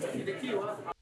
先手きりは?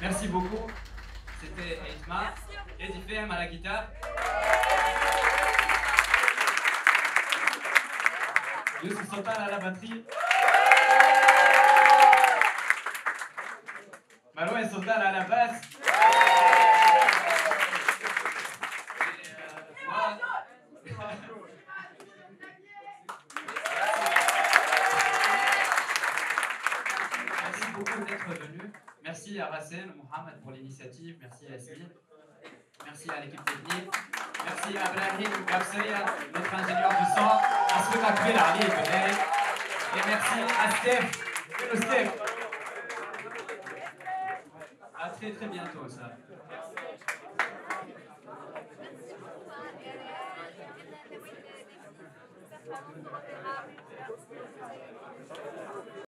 Merci beaucoup. C'était Aitma et Difem à la guitare. Youssef Sultan à la batterie. Marouane Sultan à la basse. Euh, Merci beaucoup d'être venu. Merci à Rassen, Mohamed pour l'initiative. Merci à Yasmine. Merci à l'équipe technique. Merci à Brahim Gabsaya, notre ingénieur du son. Asfouk Akbil Ali Bedel. Et merci à Steph. Hello Steph. À très très bientôt ça. You.